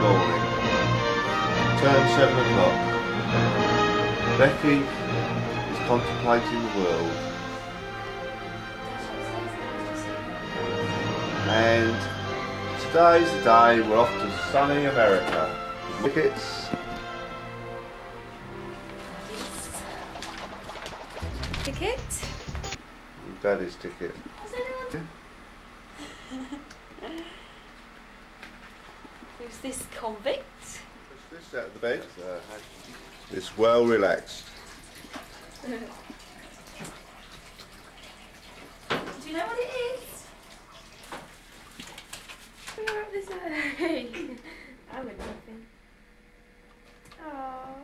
morning. Turn seven o'clock. Becky is contemplating the world. And today's the day we're off to sunny America. Tickets. Ticket? Daddy's ticket. this convict? Push this out of the bed. It's well relaxed. Do you know what it is? What is it? I would nothing. Oh.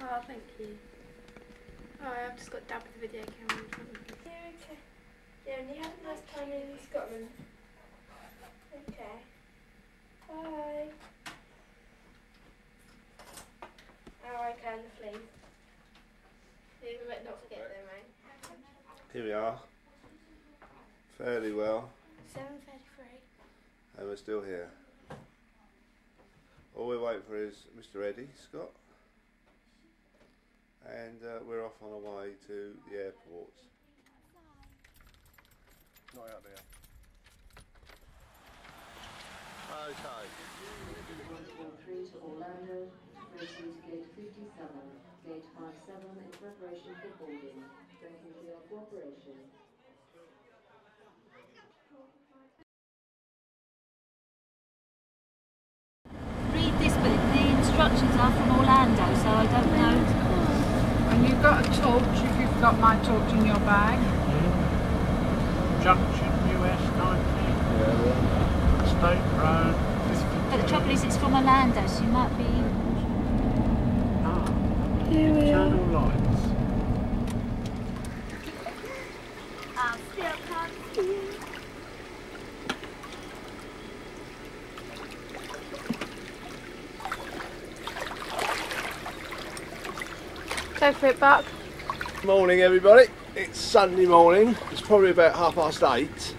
Oh, thank you. Oh, I've just got dab with the video camera in front of me. Yeah, okay. Yeah, and you had a nice time in Scotland. Okay. Bye. Alright, kind of please. You might not forget them, right? Here we are. Fairly well. 7.33. And we're still here. All we're waiting for is Mr. Eddie Scott. And uh, we're off on our way to the airport. Not out there. Okay. through to Orlando, proceed to gate 57, gate 57 in preparation for boarding. Thank you for your cooperation. read this, but the instructions are from Orlando, so I don't know. And you've got a torch if you've got my torch in your bag. Hmm. Junction US 19. State Road. But the trouble is, it's from Orlando, so you might be. Ah. Internal lights. I still can't see you. Go for it, Buck. Morning everybody, it's Sunday morning, it's probably about half past eight.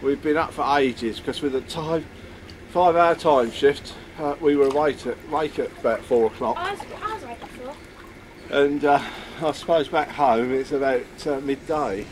We've been up for ages because with a time, five hour time shift, uh, we were awake at, awake at about four o'clock. I was, I was right before. And uh, I suppose back home it's about uh, midday.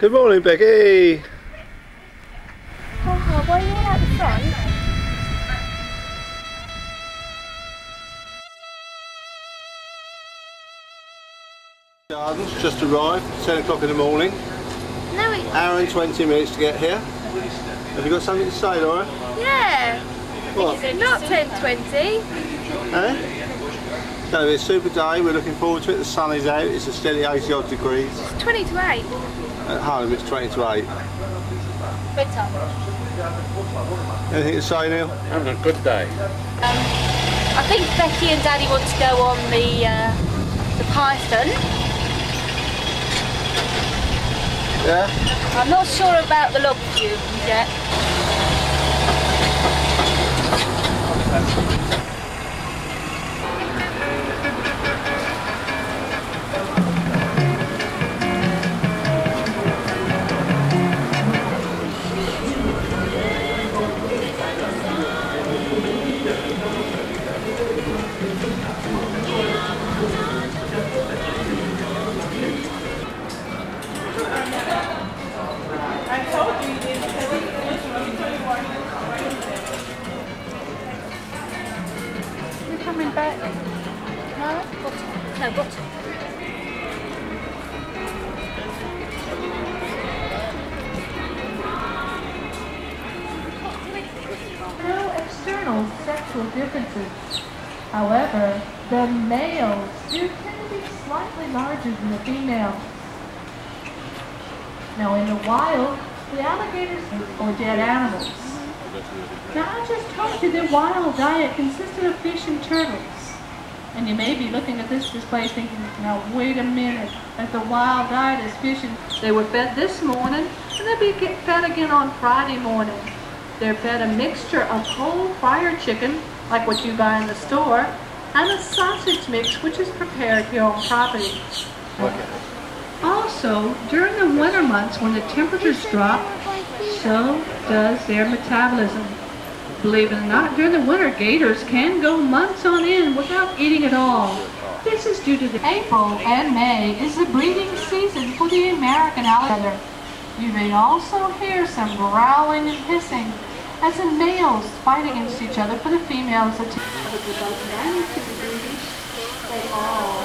Good morning Becky! Oh, why are you all out the front? Gardens just arrived, 10 o'clock in the morning, No, it, hour and 20 minutes to get here. Have you got something to say Laura? yeah. What? Not 10.20. Eh? So it's a super day, we're looking forward to it, the sun is out, it's a steady 80 odd degrees. It's 20 to 8. At home it's 20 to 8. Bedtime. Anything to say Neil? Having a good day. I think Becky and Daddy want to go on the uh, the Python. Yeah? I'm not sure about the log tube yet. Coming back? No? Bottom. no external sexual differences. However, the males do tend to be slightly larger than the females. Now in the wild, the alligators or dead animals. Now I just told you their wild diet consisted of fish and turtles. And you may be looking at this display thinking, now wait a minute, that the wild diet is fish and... They were fed this morning, and they'll be fed again on Friday morning. They're fed a mixture of whole fried chicken, like what you buy in the store, and a sausage mix, which is prepared here on property. Also, during the winter months when the temperatures drop, so does their metabolism. Believe it or not, during the winter, gators can go months on end without eating at all. This is due to the April and May is the breeding season for the American alligator. You may also hear some growling and hissing as the males fight against each other for the females' attention. They all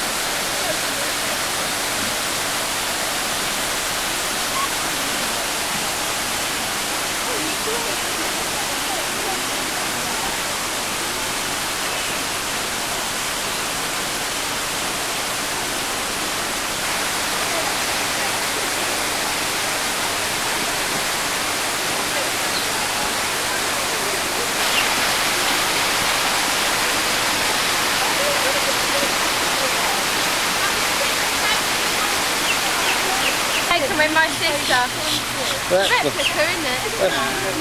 Taken with my sister. Replica, isn't it?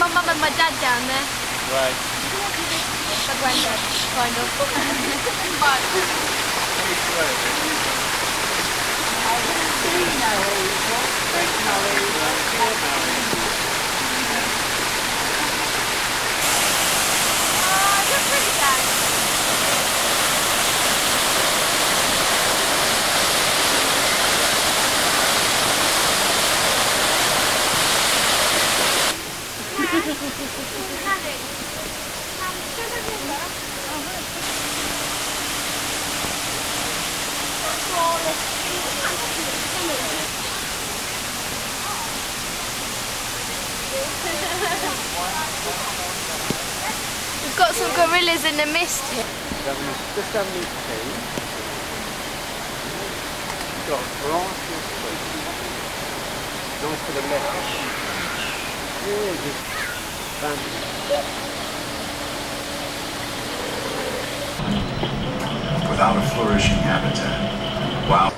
My mum and my dad down there. Right. My granddad, kind of. Oh, you're pretty, Dad. We've got some gorillas in the mist here. Just his tea. Got a. Nice for the lettuce. Yeah. Without a flourishing habitat. Wow.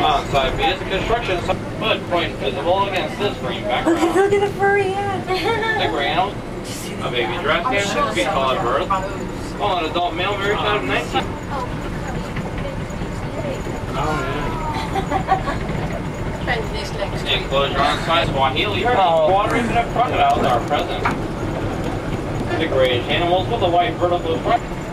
On-site vehicle construction footprint visible against this green background. Look at the furry head. The gray animal, a baby dress can, six feet tall at birth. While an adult male married child of 19. The enclosure on site Swahili watering and crocodiles are present. The grayish white vertical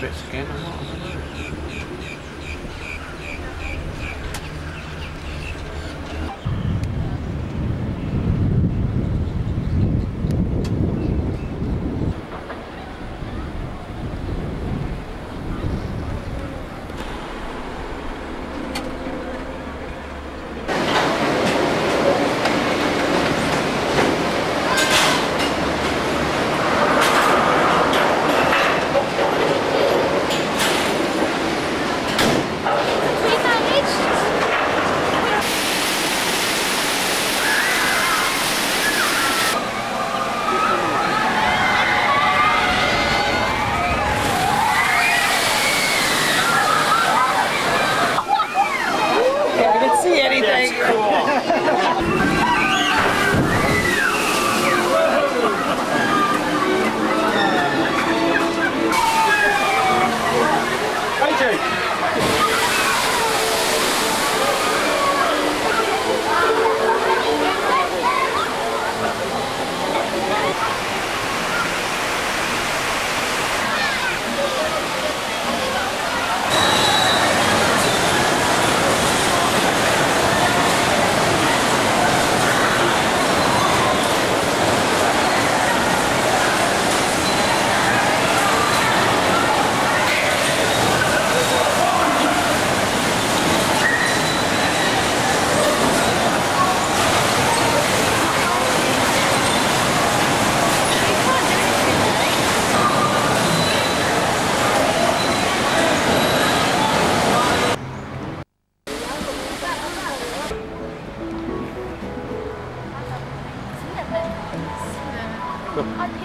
bits or not.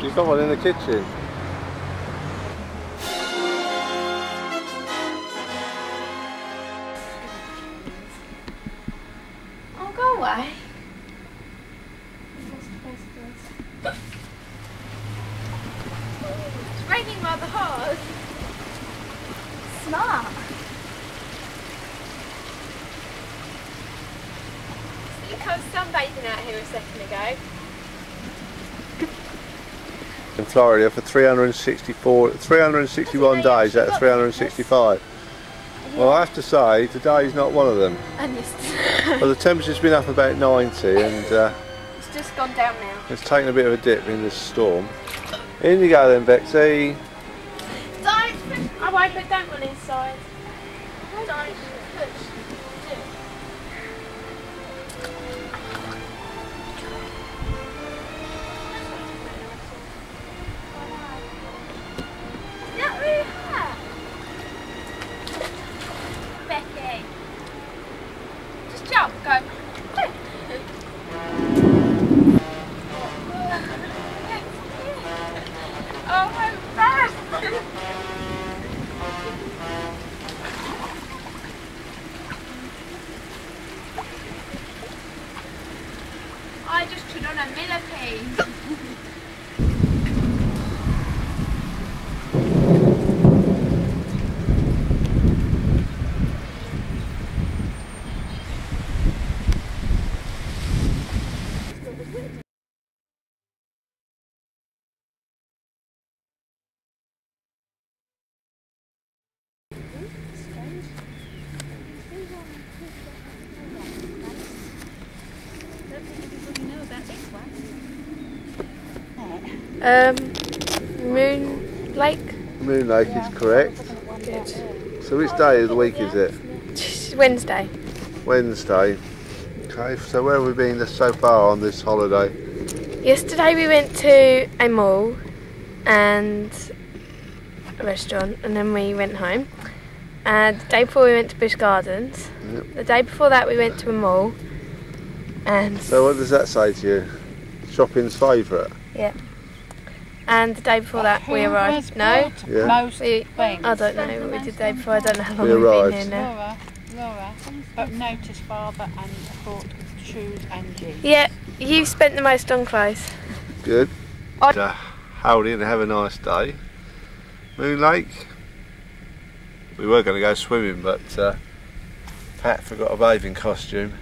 You've got one in the kitchen. Florida for 364, 361 days out of 365. Well, I have to say, today's not one of them. Well, the temperature's been up about 90 and uh, it's just gone down now. it's taken a bit of a dip in this storm. In you go then, Betsy. A millipede. Um, Moon Lake. Moon Lake is correct. Good. So which day of the week is it? Wednesday. Wednesday. Okay, so where have we been so far on this holiday? Yesterday we went to a mall and a restaurant, and then we went home. And the day before we went to Busch Gardens. Yep. The day before that we went to a mall. And So what does that say to you? Shopping's favourite? yeah. And the day before that we arrived. No, Yeah. most we. things? I don't know what we did the day before. I don't know how long We we have arrived. been here now. Laura, Laura, but notice father and bought shoes and jeans. Yeah, you spent the most on clothes. Good. I- Uh, howdy and have a nice day. Moon Lake. We were going to go swimming, but uh, Pat forgot a bathing costume.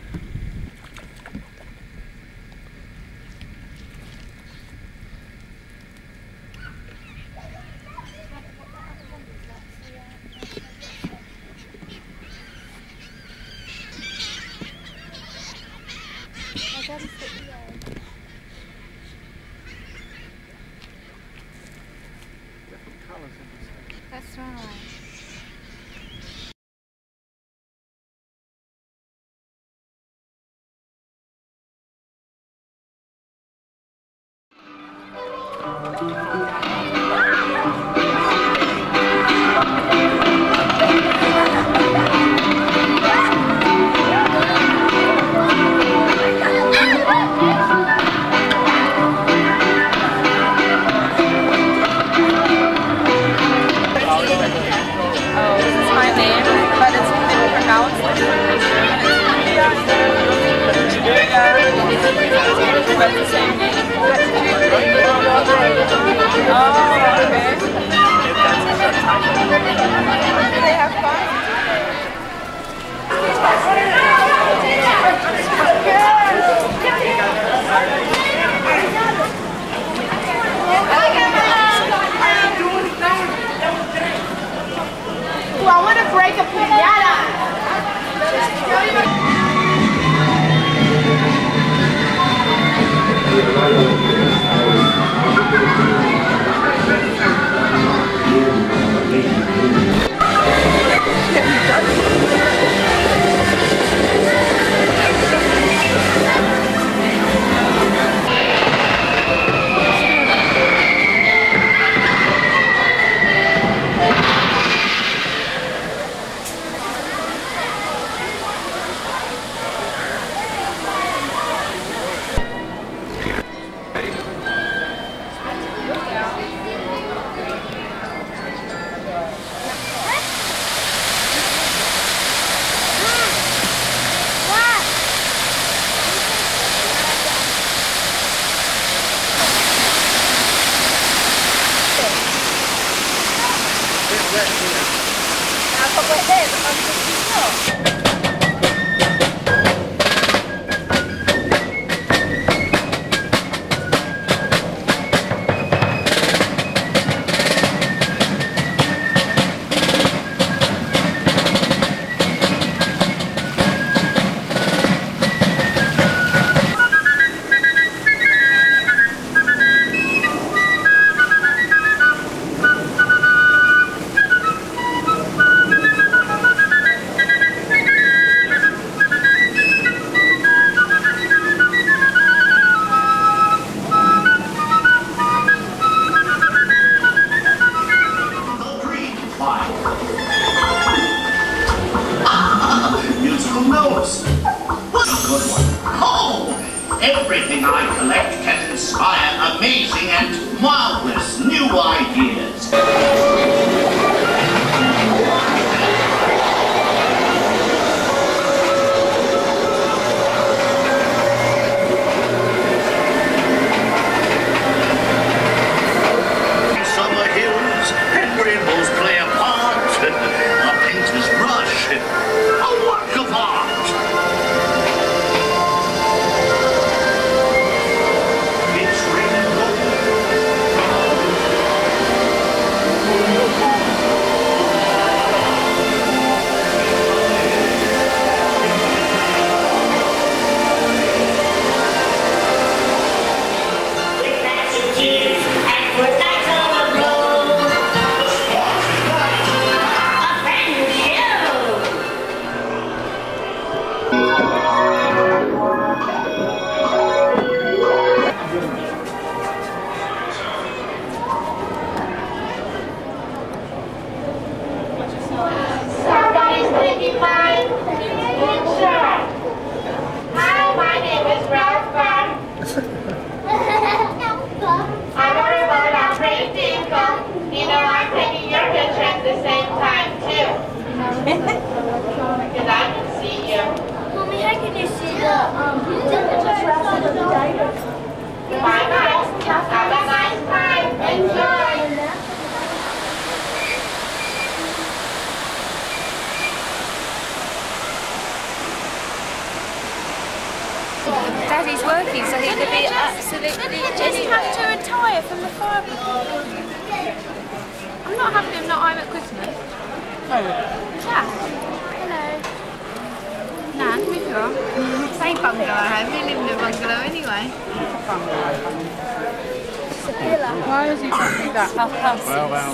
Why is he talking that? Half past. Well, well,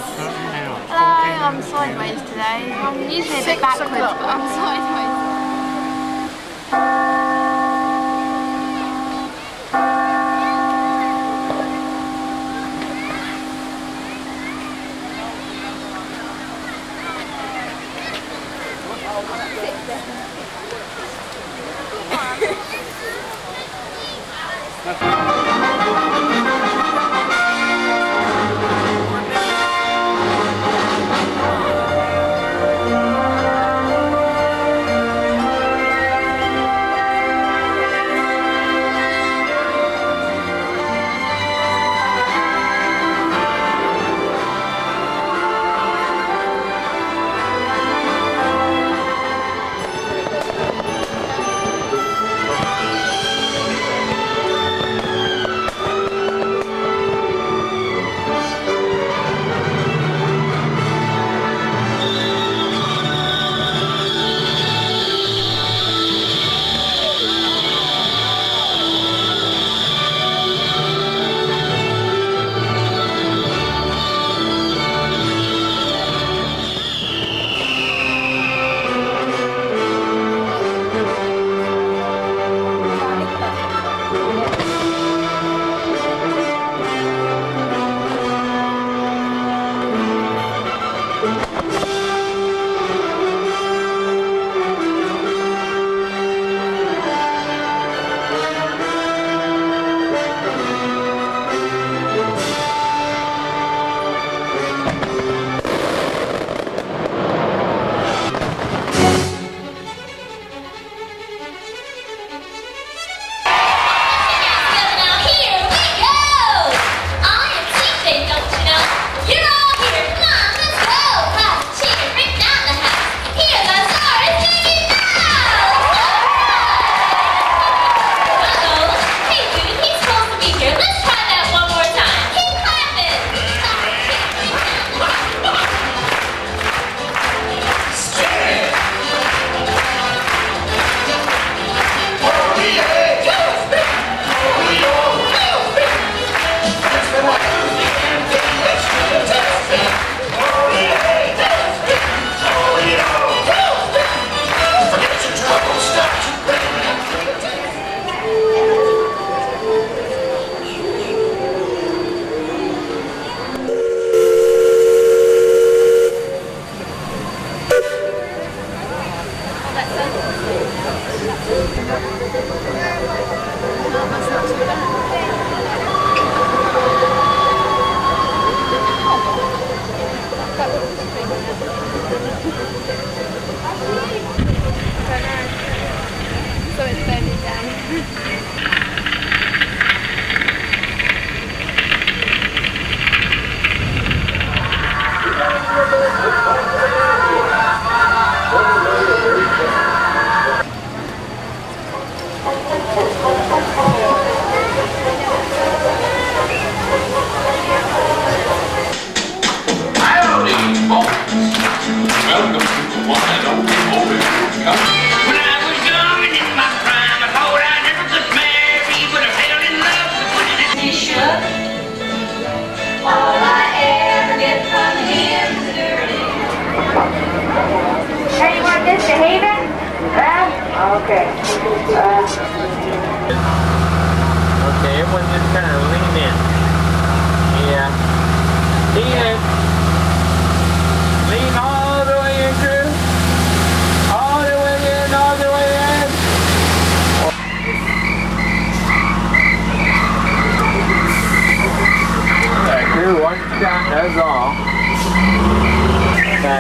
now. Hello, I'm sideways today. I'm usually a bit backwards, but I'm sideways.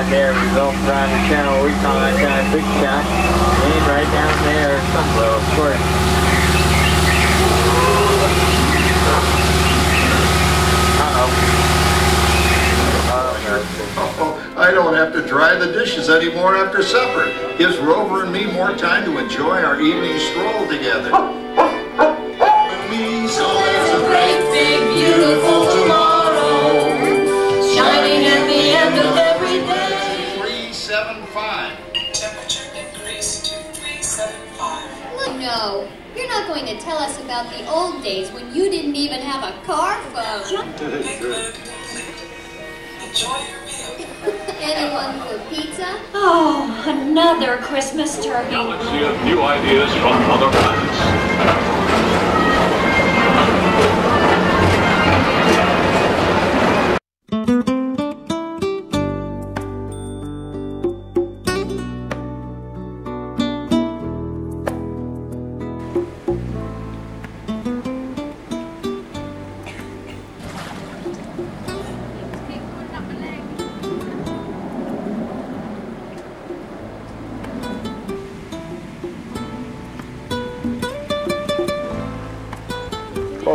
There, we go from the channel, we call that kind of big shot. And right down there, somewhere, of course. I don't have to dry the dishes anymore after supper. Gives Rover and me more time to enjoy our evening stroll together. Me, so there's a great big beautiful not going to tell us about the old days when you didn't even have a car phone. Anyone for pizza? Oh, another Christmas turkey. Galaxy of new ideas from other planets.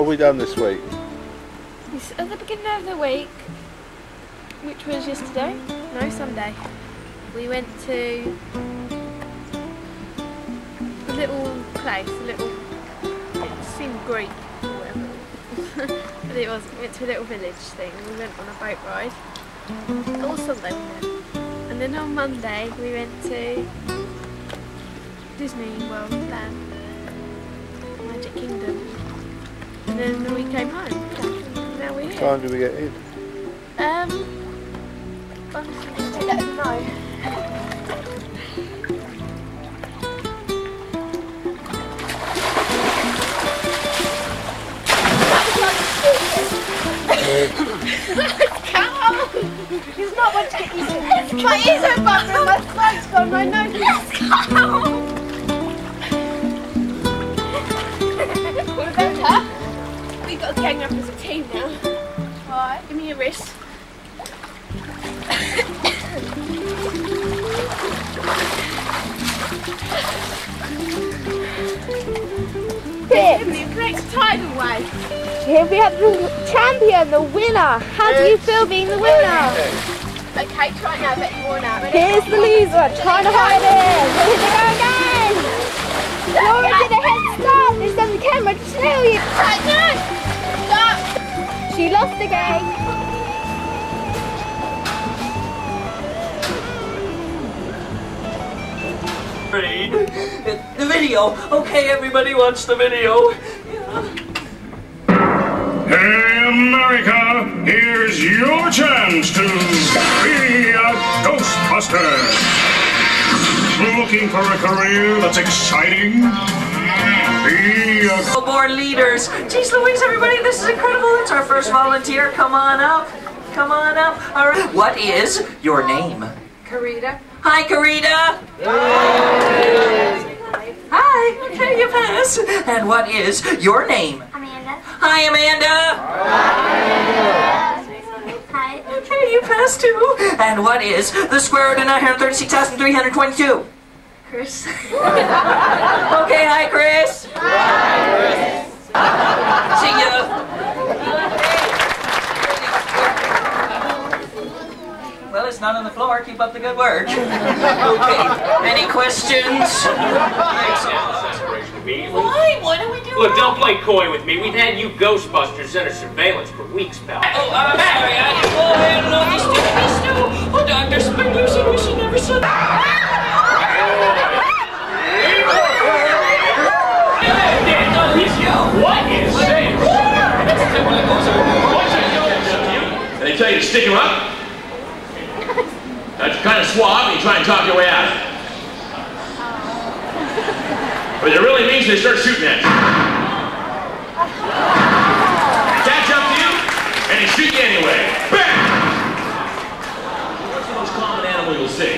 Have we done this week? It's at the beginning of the week, which was yesterday, no Sunday, we went to a little place, a little, it seemed Greek or whatever. but it was, we went to a little village thing, we went on a boat ride. All Sunday we went. And then on Monday we went to Disney World Land, Magic Kingdom. And then we came home. Yeah. Now we're What here. time did we get in? Um, honestly, I don't know. He's not what to get used to. My ears are bubbling, my throat's gone, my nose is gang up as a team now. Alright, give me your wrist. Here. The next tidal wave. Here we have the champion, the winner. How do you feel being the winner? Okay, try it now, bet you won out. Here's the loser, trying to hide it. Here they go again. Laura did a head start. This on the camera to show you. Right, no. Stop. She lost again. The video. Okay, everybody watch the video. Hey, America, here's your chance to be a Ghostbuster. Looking for a career that's exciting? Be a Born leaders. Jeez Louise, everybody, this is incredible. It's our first volunteer. Come on up. Come on up. All right. What is your name? Karita. Hi, Karita. Hi. Okay, you pass. And what is your name? Amanda. Hi, Amanda. Hi. Okay, you pass too. And what is the square root of 936,322? Chris. Okay, hi, Chris. Hi, Chris. See ya. Well, it's not on the floor. Keep up the good work. Okay. Any questions? Why? What are we doing? Look, don't play coy with me. We've had you Ghostbusters under surveillance for weeks, pal. Oh, I'm sorry. I didn't go ahead and all these stupid snow. Oh, Dr. Spindler said we should never said What is safe? And they tell you to stick him up? That's kind of suave, and you try and talk your way out. But it really means they start shooting at you. Catch up to you, and he shoot you anyway. Bam! What's the most common animal you'll see?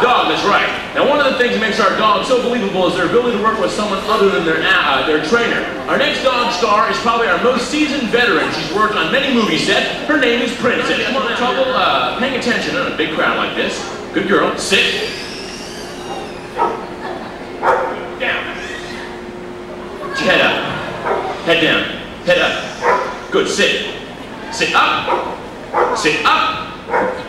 Dog, that's right. Now, one of the things that makes our dog so believable is their ability to work with someone other than their, uh, their trainer. Our next dog star is probably our most seasoned veteran. She's worked on many movie sets. Her name is Princess. Come on, trouble uh, paying attention in a big crowd like this. Good girl. Sit. Down. Head up. Head down. Head up. Good. Sit. Sit up. Sit up.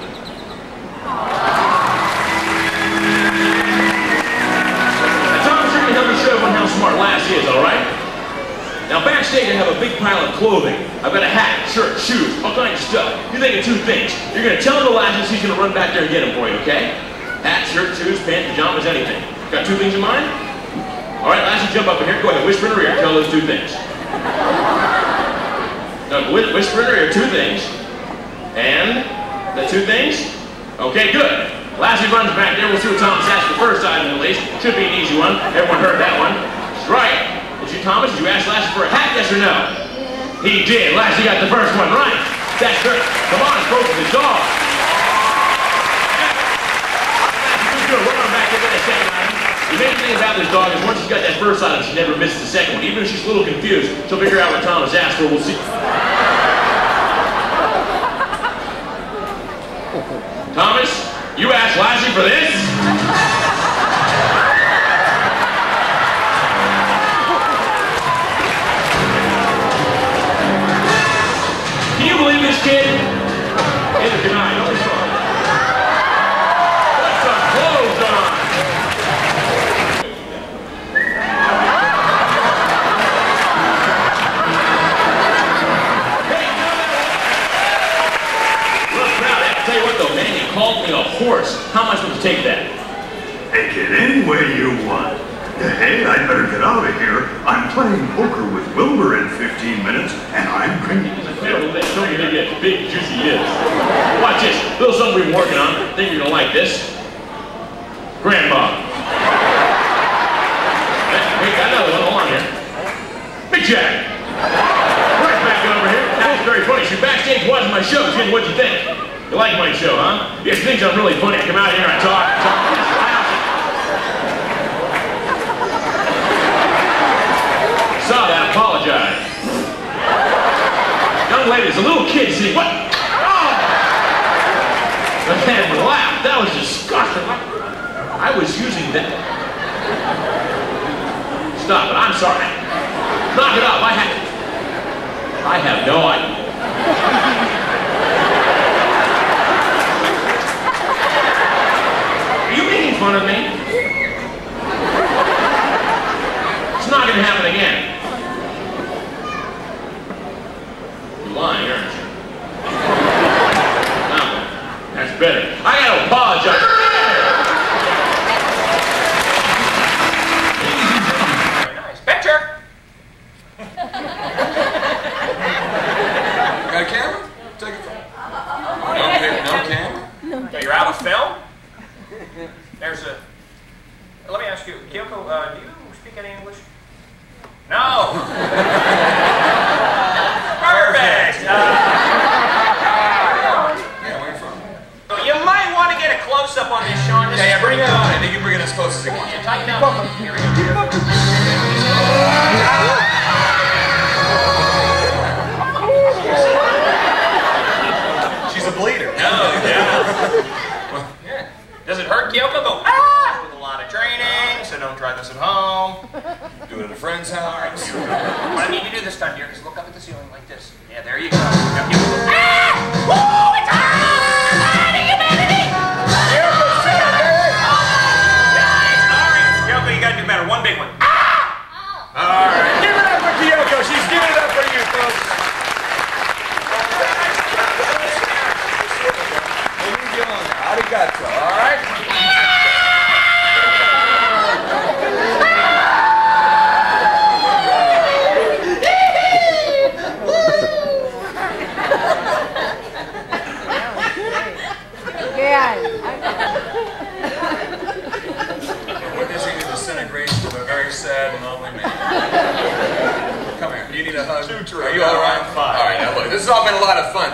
Now, backstage, I have a big pile of clothing. I've got a hat, shirt, shoes, all kinds of stuff. You're thinking two things. You're going to tell him to Lassie he's going to run back there and get them for you, okay? Hat, shirt, shoes, pants, pajamas, anything. Got two things in mind? All right, Lassie, jump up in here. Go ahead, whisper in her ear. Tell those two things. No, whi- whisper in her ear, two things. And the two things? Okay, good. Lassie runs back there. We'll see what Thomas has the first item at least. Should be an easy one. Everyone heard that one. That's right. Did you, Thomas, did you ask Lassie for a hat, yes or no? Yeah. He did. Lassie got the first one right. That's good. Come on, for the dog. Lassie, good. We're going back to the second. The main thing about this dog is once she's got that first item, she never misses the second one. Even if she's a little confused, she'll figure out what Thomas asked for. We'll see. Thomas, you asked Lassie for this? Clothes on. Look, now, I tell you what though, man, you called me a horse. How I supposed to take that? Take it any way you want. Hey, I'd better get out of here. I'm playing poker with Wilbur in 15 minutes, and I'm drinking the Yeah, well, show me how big, juicy is. Watch this. Little something we've been working on. Think you're gonna like this. Grandma. Wait, got another one. Hold on here. Big Jack. Right back over here. That was very funny. She backstage watching my show. She what'd you think? You like my show, huh? Yeah, she thinks I'm really funny. I come out here and talk, talk. Saw that. Apologize. There's a little kid sitting. What? Oh! The man laughed. That was disgusting. I was using that. Stop it. I'm sorry. Knock it off. I have. I have no idea. Are you making fun of me? It's not going to happen again. You're lying, aren't you? No, that's better. I gotta apologize.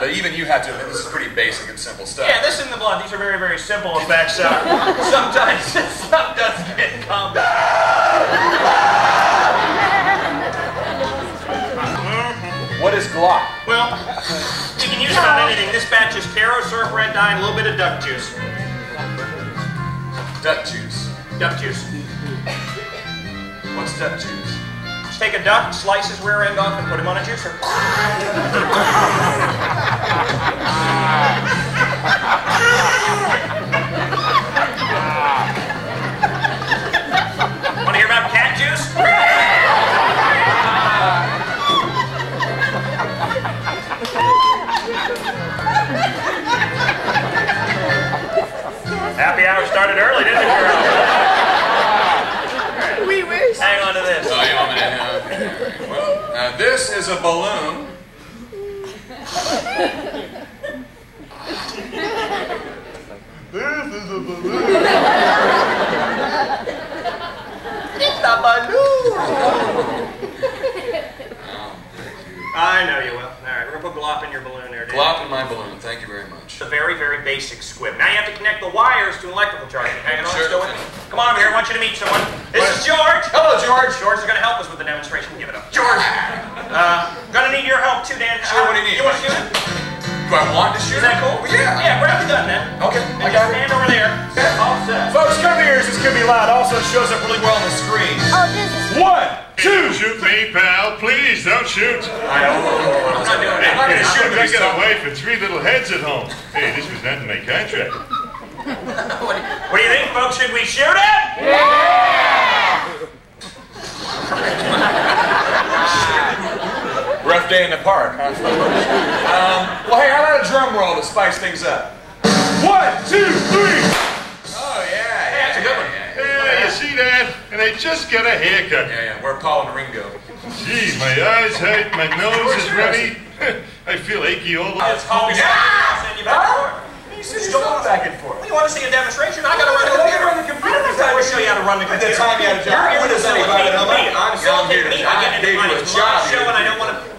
But even you have to admit this is pretty basic and simple stuff. Yeah, this in the blood. These are very, very simple effects. Uh, sometimes stuff does get complicated. What is glop? Well, you can use it on anything. This batch is Karo syrup, red dye, and a little bit of duck juice. Duck juice. Duck juice. What's duck juice? Just take a duck, slice his rear end off, and put him on a juicer. Want to hear about cat juice? Happy hour started early, didn't it, girl? We wish. Hang on to this. Oh, you want me to? Well, uh, this is a balloon. This is a balloon. it's a balloon. I know you will. All right, we're gonna put glop in your balloon there, dude. Glop in my balloon. Thank you very much. It's a very, very basic squib. Now you have to connect the wires to an electrical charging. Hang on, Sure. still with me. Come on over here. I want you to meet someone. This is George. Hello, George. George is going to help us with the demonstration. Give it up. George. Uh, gonna need your help too, Dan. Sure, what do you need? You want to shoot it? Do I want to shoot Is that cool? Well, yeah. Yeah, grab the gun then. Okay, And I just got it. stand over there. All set. Folks, come here. This could be loud. Also, it shows up really well on the screen. Oh, this is. One, two. Shoot me, pal. Please don't shoot. I don't I'm not doing Hey, that. I'm not hey, gonna shoot I'm him. gonna get a wife and three little heads at home. Hey, this was not in my contract. What do you- what do you think, folks? Should we shoot it? Rough day in the park, huh? um, well, hey, how about a drum roll to spice things up? One, two, three. Oh, yeah, Hey, that's a good one. Yeah, you see that? And I just got a haircut. Yeah, yeah, we're Paul and Ringo. Gee, my eyes hurt, my nose is runny. I feel achy all over. It's called Yeah. I'll send you back and forth. You said you back and forth. You want to see a demonstration? I gotta run the computer. run the computer. I don't want to show you how to run the At computer. the time you had a job. You're When here to does anybody facilitate know me. I'm Facilitate here me to- by I getting gave into you my a job show, and I don't want to.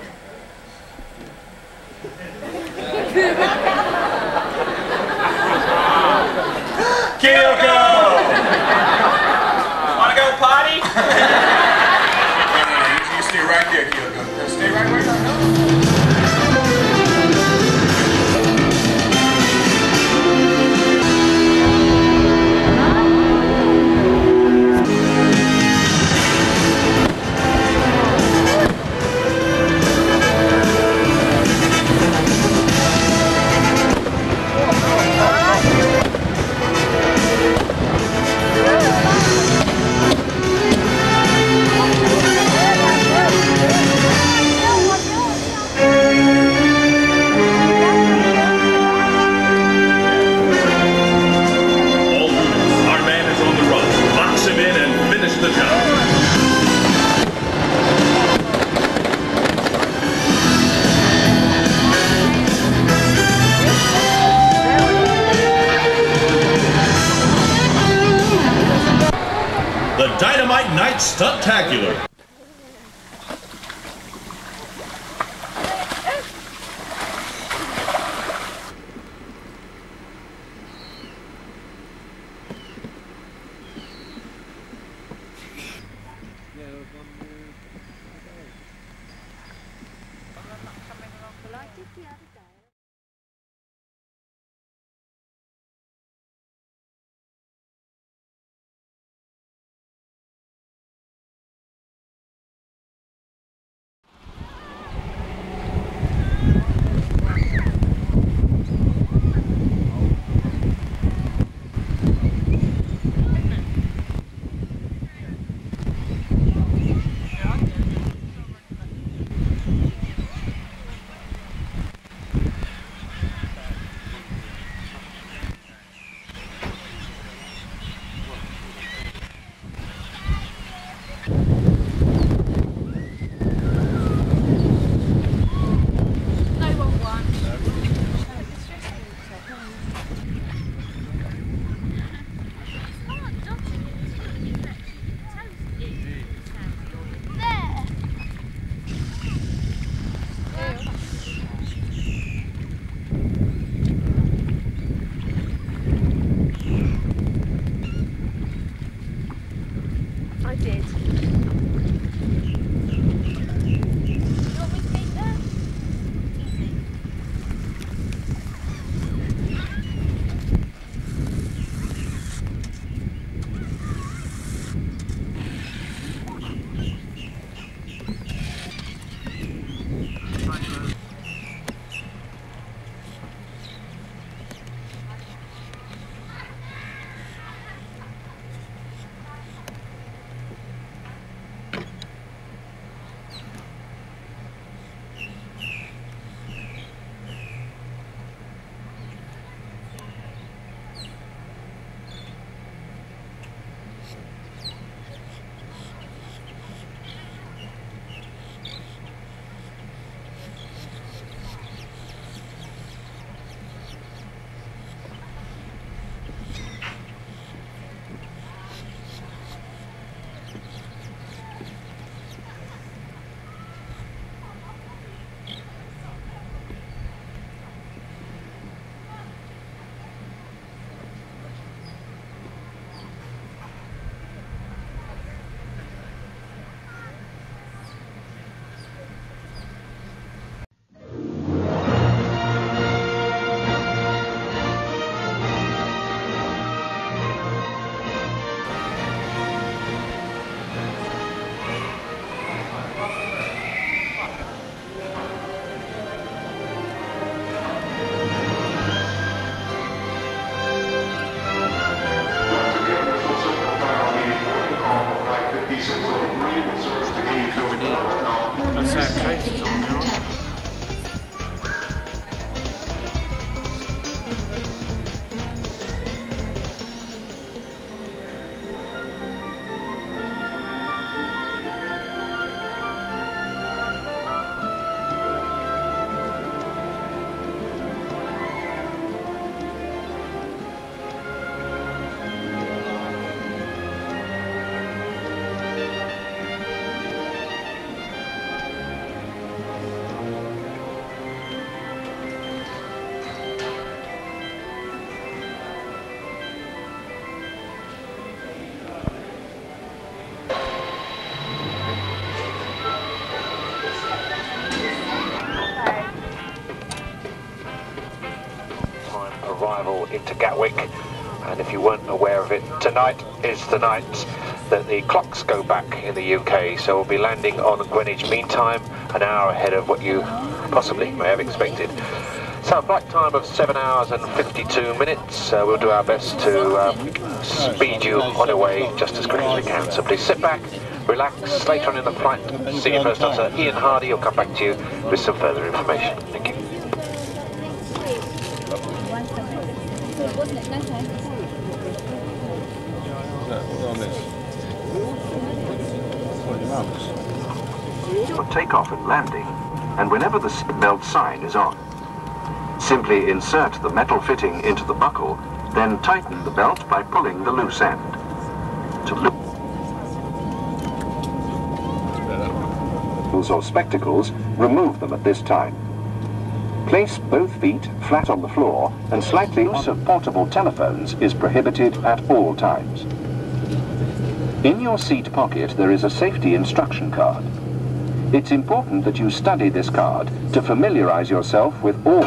Gatwick. And if you weren't aware of it, tonight is the night that the clocks go back in the UK. So we'll be landing on Greenwich Mean Time, an hour ahead of what you possibly may have expected. So a flight time of 7 hours and 52 minutes. Uh, we'll do our best to um, speed you on your way just as quick as we can. So please sit back, relax. Later on in the flight, Senior First Officer Ian Hardy will come back to you with some further information. Thank you. For takeoff and landing, and whenever the seatbelt sign is on. Simply insert the metal fitting into the buckle, then tighten the belt by pulling the loose end. To lose or spectacles, remove them at this time. Place both feet flat on the floor and slightly use of portable telephones is prohibited at all times. In your seat pocket there is a safety instruction card. It's important that you study this card to familiarize yourself with all